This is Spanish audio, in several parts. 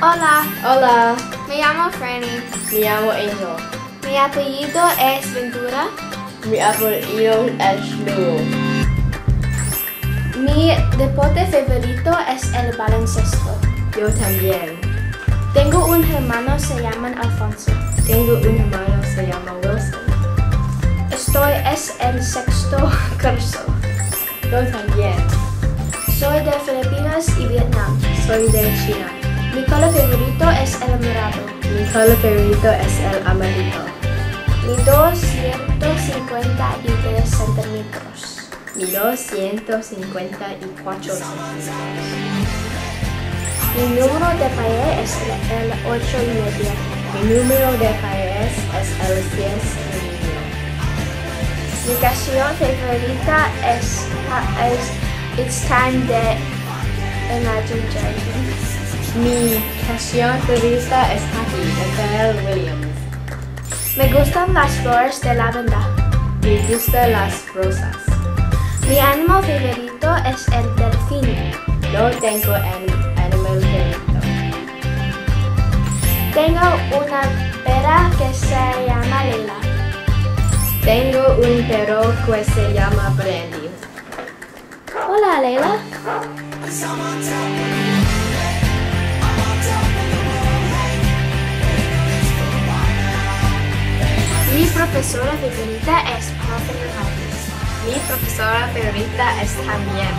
Hola, Hola, me llamo Franny. me llamo Angel. Mi apellido es Ventura. Mi apellido es Lugo. Mi deporte favorito es el baloncesto. Yo también. Tengo un hermano, se llama Alfonso. Tengo un hermano, se llama Wilson. Estoy es el sexto curso. Yo también. Soy de Filipinas y Vietnam. Soy de China. Mi color favorito es el morado. Mi color favorito es el amarillo. Mido 153 centímetros. Mido 154 centímetros. Mi número de país es el 8 y medio. Mi número de país es el 10 y medio. Mi canción favorita es, es It's Time de Imagine Dragons. Mi canción favorita es Happy de Pharrell Williams. Me gustan las flores de lavanda. Me gustan las rosas. Mi animal favorito es el delfín. No tengo an- animal favorito. Tengo una perra que se llama Leila. Tengo un perro que se llama Brandy. Hola Leila. Mi profesora favorita es Profe Hernández. Mi profesora favorita es también.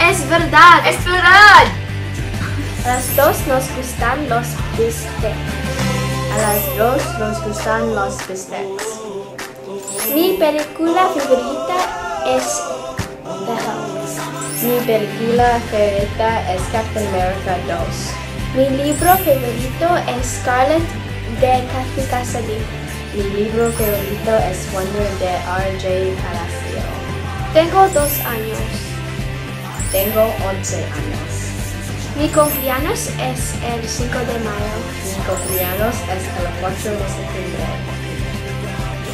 Es verdad. ¡Es verdad! A las dos nos gustan los bistecs. A las dos nos gustan los bistecs. Mi película favorita es The. Mi película favorita es Captain America 2. Mi libro favorito es Scarlet de Kathy Cassidy. Mi libro favorito es Wonder de R.J. Palacio. Tengo dos años. Tengo 11 años. Mi cumpleaños es el 5 de mayo. Mi cumpleaños es el 4 de septiembre.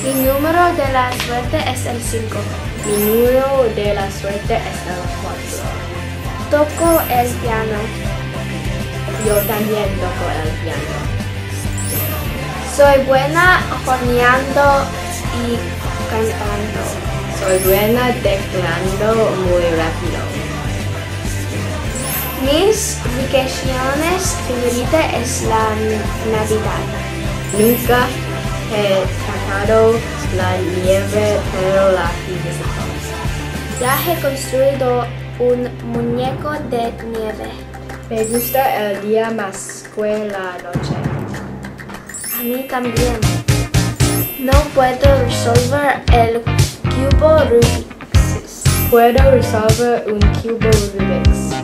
Mi número de la suerte es el 5. Número de la suerte es el 4. Toco el piano. Yo también toco el piano. Soy buena horneando y cantando. Soy buena teclando muy rápido. Mis vacaciones favoritas es la Navidad. Nunca he tocado la nieve, pero la visito. Ya he construido un muñeco de nieve. Me gusta el día más que la noche. A mí también. No puedo resolver el cubo Rubik's. Puedo resolver un cubo Rubik's.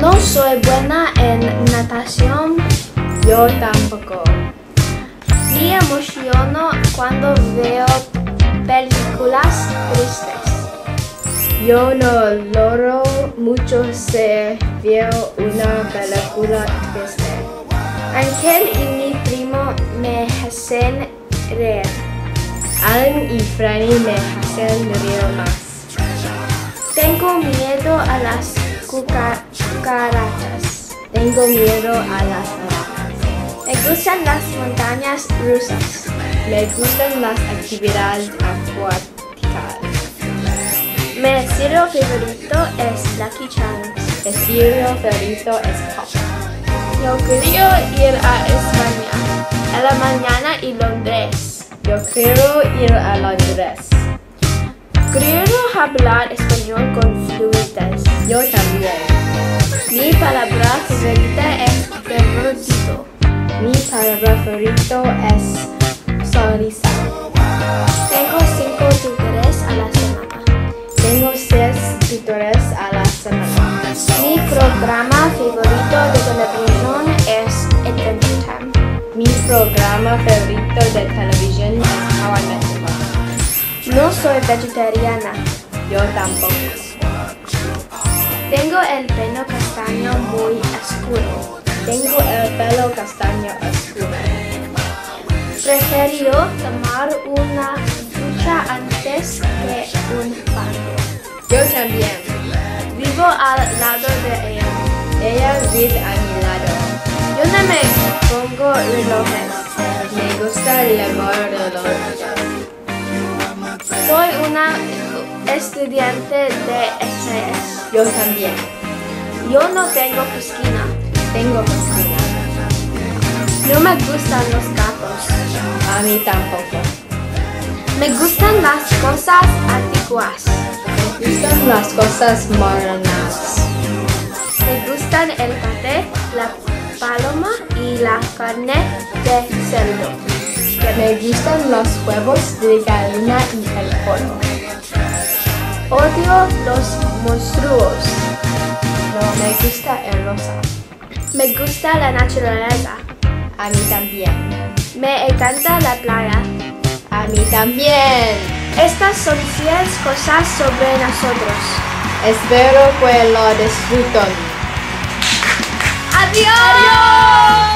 No soy buena en natación. Yo tampoco. Me emociono cuando veo películas tristes. Yo no logro mucho si veo una película triste. Ángel y mi primo me hacen reír. Alan y Franny me hacen reír más. Tengo miedo a las cuca- cucarachas. Tengo miedo a las. Me gustan las montañas rusas. Me gustan las actividades acuáticas. Mi estilo favorito es Lucky Charms. Mi estilo favorito es pop. Yo quería ir a España a la mañana y Londres. Yo quiero ir a Londres. Quiero hablar español con fluidez. Yo también. Mi palabra favorita es divertido. Mi palabra favorito es sonrisa. Tengo cinco tutores a la semana. Tengo seis tutores a la semana. Mi programa favorito de televisión es Adventure Time. Mi programa favorito de televisión es How I Met Your. No soy vegetariana. Yo tampoco. Tengo el pelo castaño muy oscuro. Tengo el pelo castaño oscuro. Prefiero tomar una ducha antes que un baño. Yo también. Vivo al lado de ella. Ella vive a mi lado. Yo no me pongo relojes. Me gusta llevar reloj. Soy una estudiante de SS. Yo también. Yo no tengo piscina. Tengo. No me gustan los gatos. A mí tampoco. Me gustan las cosas antiguas. Me gustan las cosas modernas. Me gustan el café, la paloma y la carne de cerdo. Me gustan los huevos de gallina y el pollo. Odio los monstruos. No me gusta el rosa. Me gusta la naturaleza. A mí también. Me encanta la playa. A mí también. Estas son 10 cosas sobre nosotros. Espero que lo disfruten. ¡Adiós!